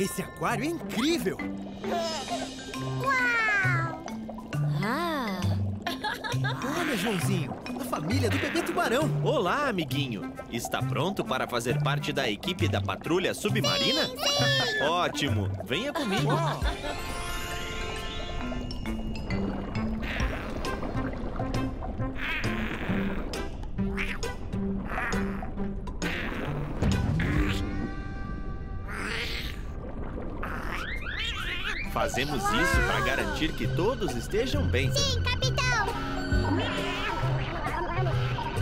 Esse aquário é incrível! Uau! Ah! Olha, Joãozinho, a família do bebê tubarão. Olá, amiguinho. Está pronto para fazer parte da equipe da patrulha submarina? Ótimo. Venha comigo. Fazemos isso para garantir que todos estejam bem. Sim, capitão!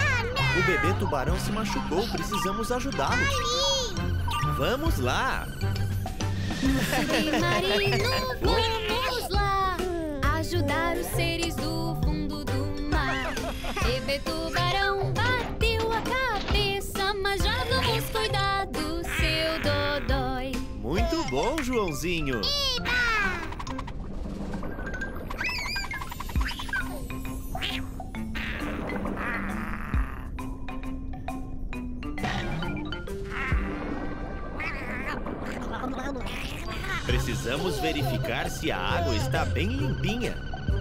Ah, O bebê tubarão se machucou, precisamos ajudá-lo. Vamos lá! Submarino, vamos lá ajudar os seres do fundo do mar. Bebê tubarão bateu a cabeça, mas já vamos cuidar do seu dodói. Muito bom, Joãozinho! Precisamos verificar se a água está bem limpinha.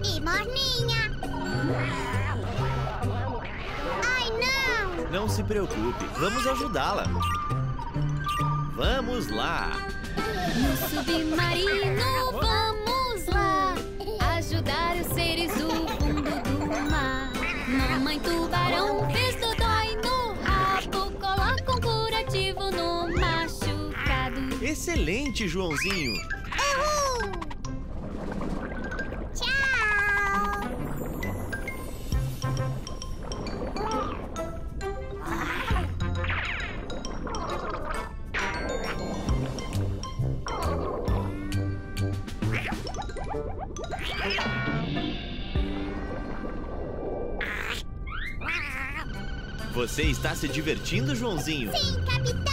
E morninha! Ai, não! Não se preocupe, vamos ajudá-la. Vamos lá! No submarino, vamos lá ajudar os seres do fundo do mar. Mamãe tubarão fez dodói no rabo, coloca um curativo no machucado. Excelente, Joãozinho! Você está se divertindo, Joãozinho? Sim, capitão!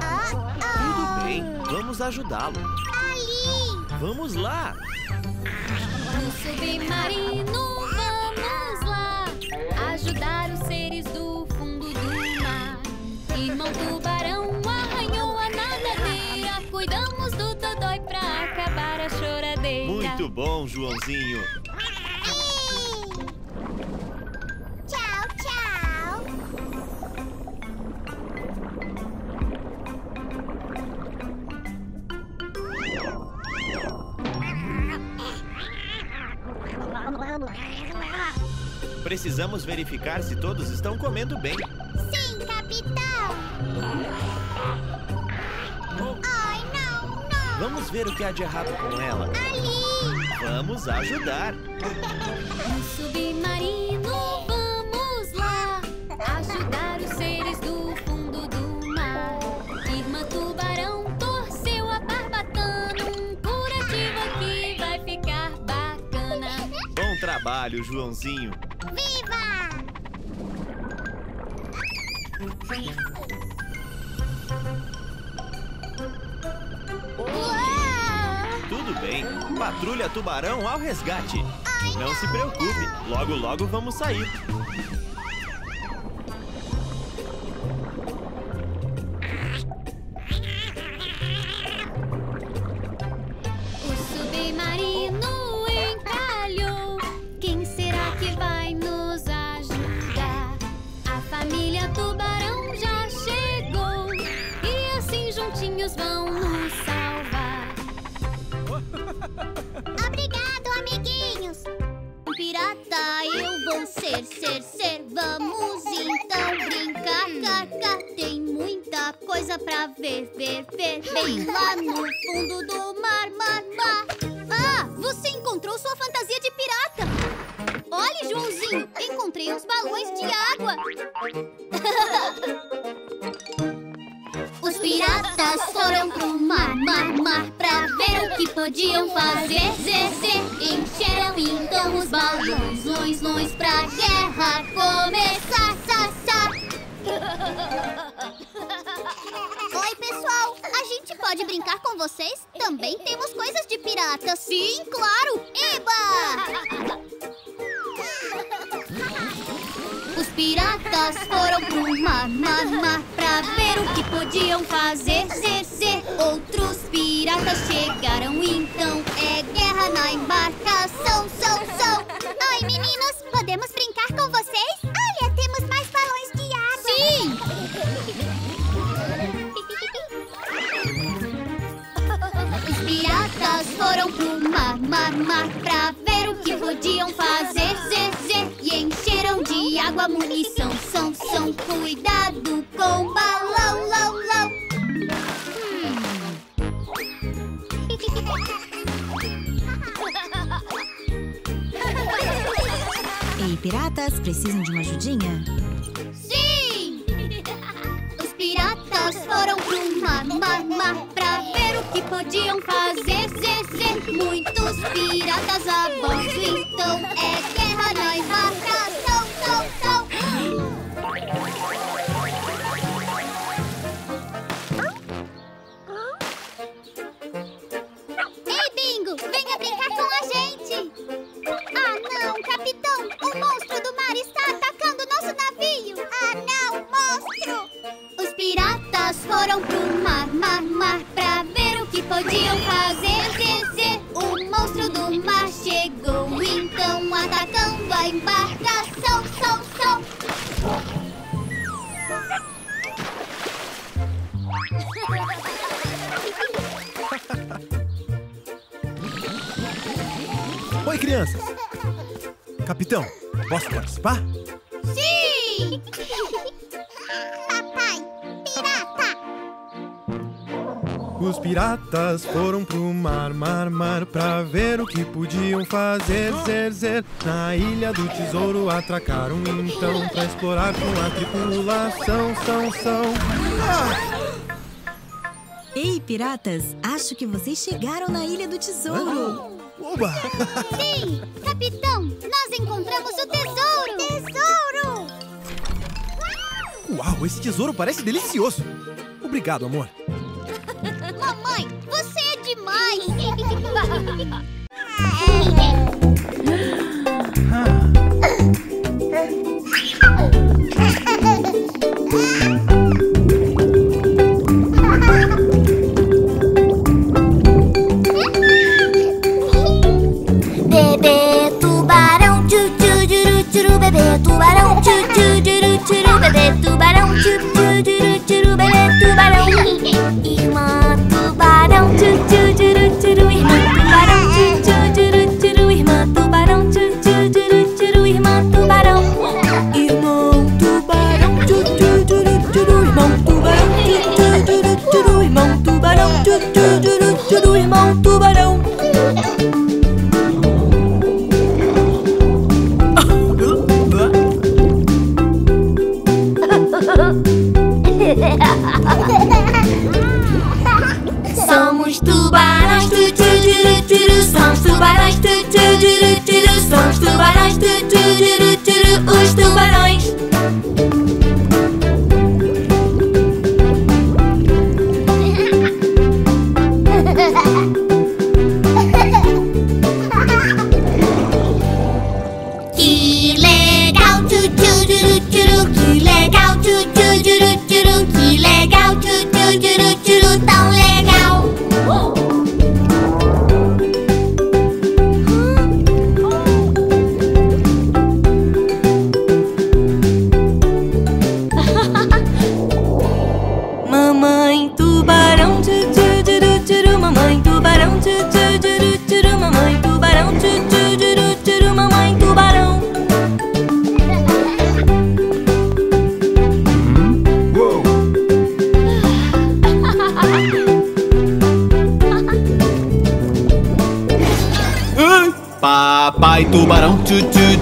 Ah, Tudo bem, vamos ajudá-lo. ah, ali! Vamos lá! No submarino, vamos lá ajudar os seres do fundo do mar. Irmão tubarão arranhou a nadadeira, cuidamos do dodói pra acabar a choradeira. Muito bom, Joãozinho! Precisamos verificar se todos estão comendo bem. Sim, capitão! Ai, não, não! Vamos ver o que há de errado com ela. Ali! Vamos ajudar. No submarino, vamos lá ajudar os seres do fundo do mar. Irmã tubarão torceu a barbatana, um curativo aqui vai ficar bacana. Bom trabalho, Joãozinho. Tudo bem. Patrulha Tubarão ao resgate. Não se preocupe, logo logo vamos sair. Podiam fazer, zê Encheram então os balões, luz, luz Pra guerra começar, sa, sa Oi, pessoal! A gente pode brincar com vocês? Também temos coisas de pirata! Sim, claro! Eba! Os piratas foram pro mar, ver o que podiam fazer. Ser, ser. Outros piratas chegaram, então é guerra na embarcação. São, são. Oi, meninos! Podemos brincar com vocês? Olha, temos mais balões de água. Sim! Os piratas foram pro mar, mar, mar Pra ver o que podiam fazer, zê, zê Encheram de água munição, são, são Cuidado com balão, lão, lão Ei, piratas, precisam de uma ajudinha? Sim! Os piratas foram pro mar, mar, mar Pra ver o que podiam fazer, zê, zê Muitos piratas a bordo, então é guerra na embarcação, piratas foram pro mar, mar, mar Pra ver o que podiam fazer, zê O monstro do mar chegou, então atacando a embarcação, são, são Oi, crianças. Capitão, posso participar? Os piratas foram pro mar, mar, mar Pra ver o que podiam fazer, zer, zer Na ilha do tesouro atracaram então Pra explorar com a tripulação, são, são Ei, piratas, acho que vocês chegaram na Ilha do Tesouro. Oba! Sim! Capitão! Nós encontramos o tesouro! Tesouro! Uau, esse tesouro parece delicioso Obrigado, amor Hey, hey, hey.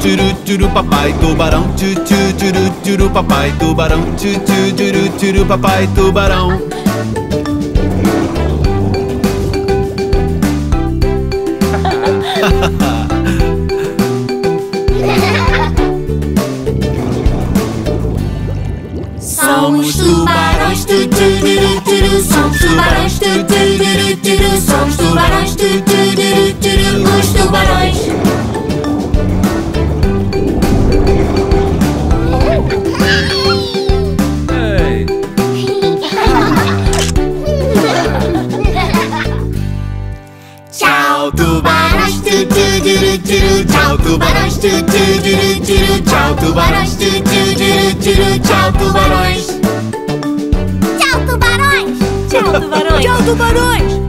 Tchuru tchuru Papai tubarão, tchu tchu tchuru tchuru Papai tubarão, tchu tchu tchuru tchuru Papai tubarão. Somos tubarões, tu tu turu turu Somos tubarões, tu tu turu turu Somos tubarões, tu tu turu turu Os tubarões turu, turu, tchau, tubarões, tu, tu, tchau, tubarões, tu, tu, tchau, tubarões. Tchau, tubarões! Tchau, tubarões! Tchau, tubarões!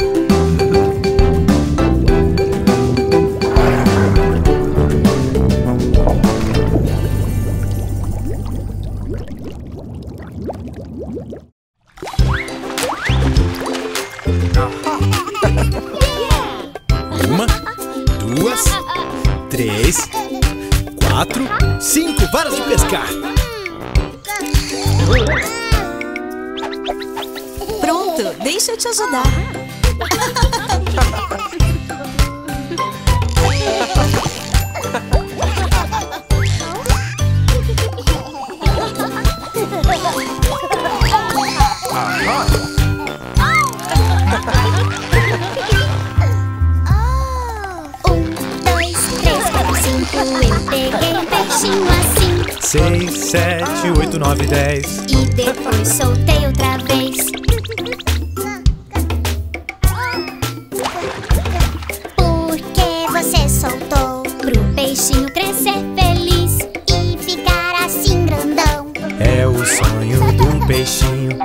Quatro, cinco varas de pescar. Pronto, deixa eu te ajudar. 6, 7, 8, 9, 10. E depois soltei outra vez. Por que você soltou? Pro peixinho crescer feliz e ficar assim grandão. É o sonho de um peixinho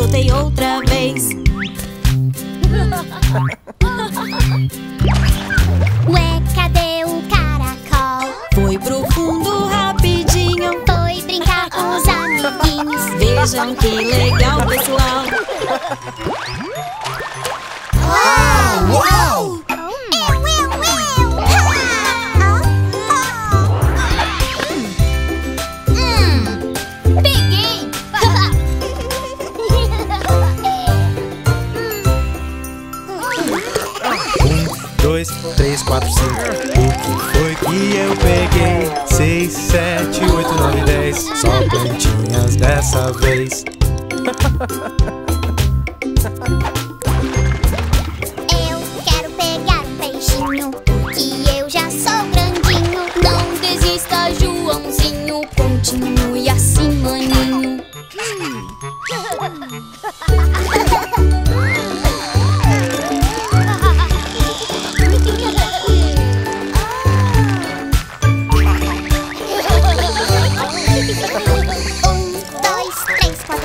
soltei outra vez. Ué, cadê o caracol? Foi pro fundo rapidinho. Foi brincar com os amiguinhos. Vejam que legal, pessoal. Uau! Eu, dois, três, quatro, cinco. O que foi que eu peguei? Seis, sete, oito, nove, dez. Só plantinhas dessa vez.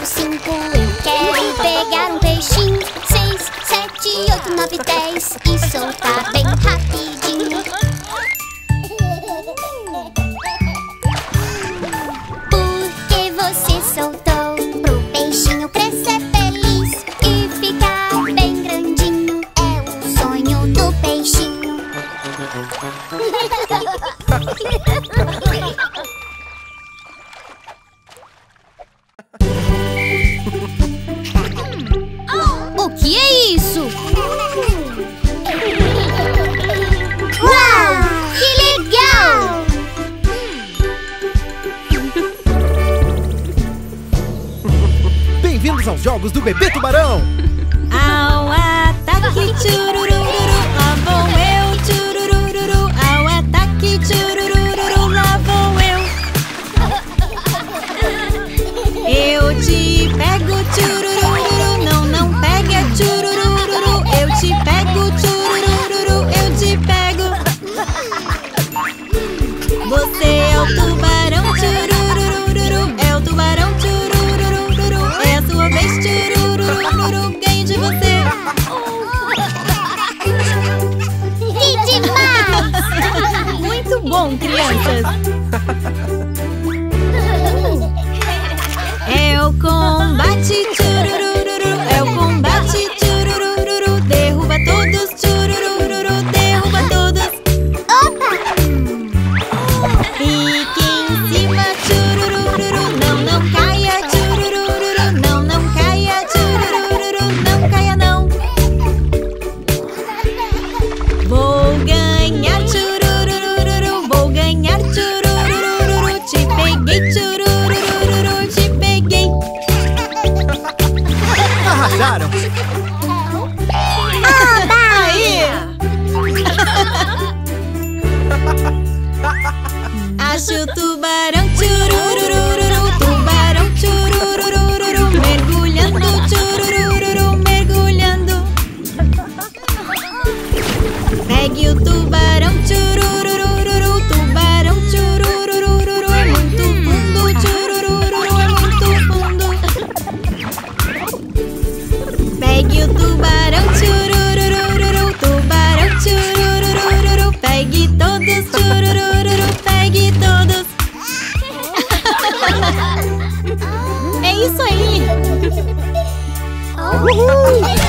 cinco. Quero pegar um peixinho. Seis, sete, oito, nove, dez. E soltar bem rapidinho. Jogos do Bebê Tubarão! Ao ataque, tchururururu, crianças. Acho o Vamos